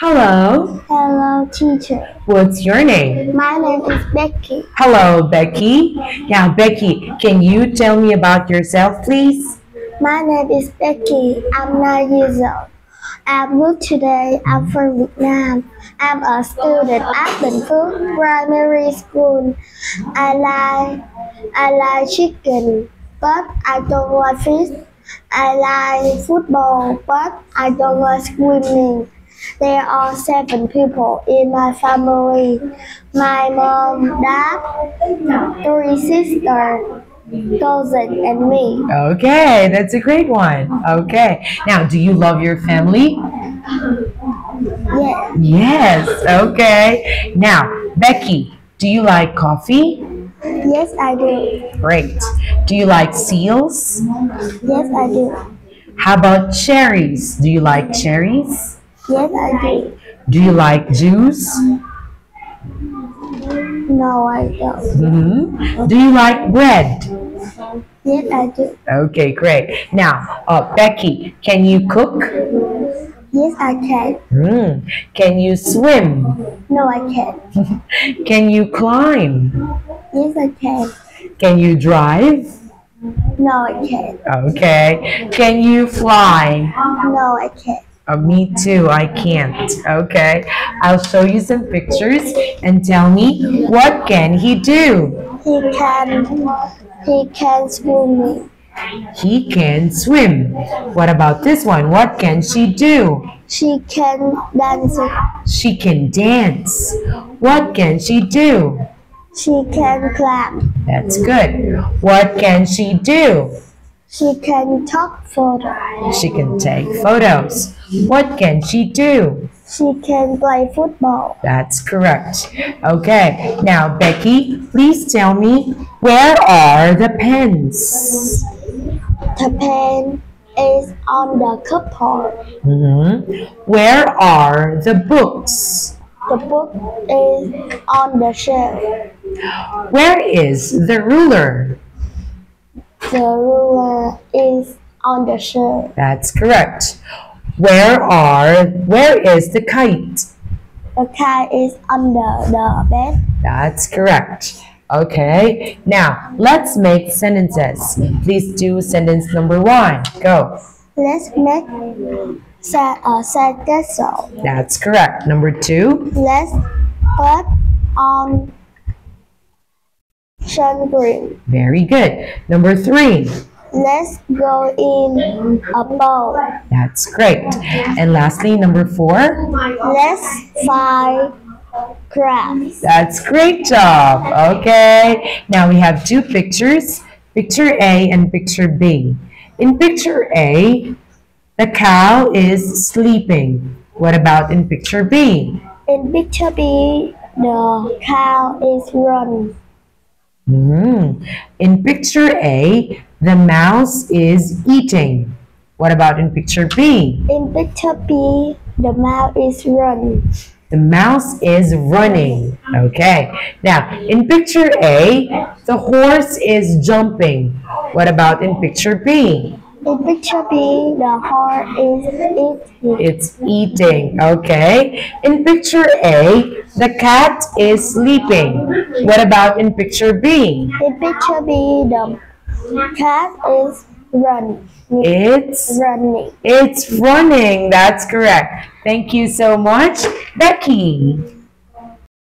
Hello, Hello, teacher. what's your name? My name is Becky. Hello, Becky. Now, Becky, can you tell me about yourself, please? My name is Becky. I'm nine years old. I'm good today. I'm from Vietnam. I'm a student at Bình Phước Primary School. I like I like chicken, but I don't like fish. I like football, but I don't like swimming. There are seven people in my family. My mom, dad, three sisters, cousin, and me. Okay, that's a great one. Okay. Now, do you love your family? Yeah. Yes. Okay. Now, Becky, do you like coffee? Yes, I do. Great. Do you like seals? Yes, I do. How about cherries? Do you like cherries? Yes, I do. Do you like juice? No, I don't. hmm Do you like bread? Yes, I do. Okay, great. Now, uh, Becky, can you cook? Yes, I can. Hmm. Can you swim? No, I can't. Can you climb? Yes, I can. Can you drive? No, I can't. Okay. Can you fly? No, I can't. Uh, me too, I can't. Okay. I'll show you some pictures and tell me what can he do? He can. He can swim. He can swim. What about this one? What can she do? She can dance. She can dance. What can she do? She can climb. That's good. What can she do? She can talk photos. She can take photos. What can she do? She can play football. That's correct. Okay, now Becky, please tell me where are the pens? The pen is on the cupboard. hmm Where are the books? The book is on the shelf. Where is the ruler? The ruler is on the shelf. That's correct. Where are where is the kite? The cat is under the bed. That's correct. Okay, now let's make sentences. Please do sentence number one. Go. Let's make sa- a sentence. That's correct. Number two. Let's put on sunscreen. Very good. Number three. Let's go in a boat. That's great. And lastly, number four. Let's find crabs. That's great job. Okay. Now we have two pictures, picture A and picture B. In picture A, the cow is sleeping. What about in picture B? In picture B, the cow is running. Mhm. In picture A, the mouse is eating. What about in picture B? In picture B, the mouse is running. The mouse is running. Okay. Now, in picture A, the horse is jumping. What about in picture B? In picture B, the horse is eating. It's eating. Okay. In picture A, the cat is sleeping. What about in picture B? In picture B, the cat is running. It's Running. it's running. That's correct. Thank you so much, Becky.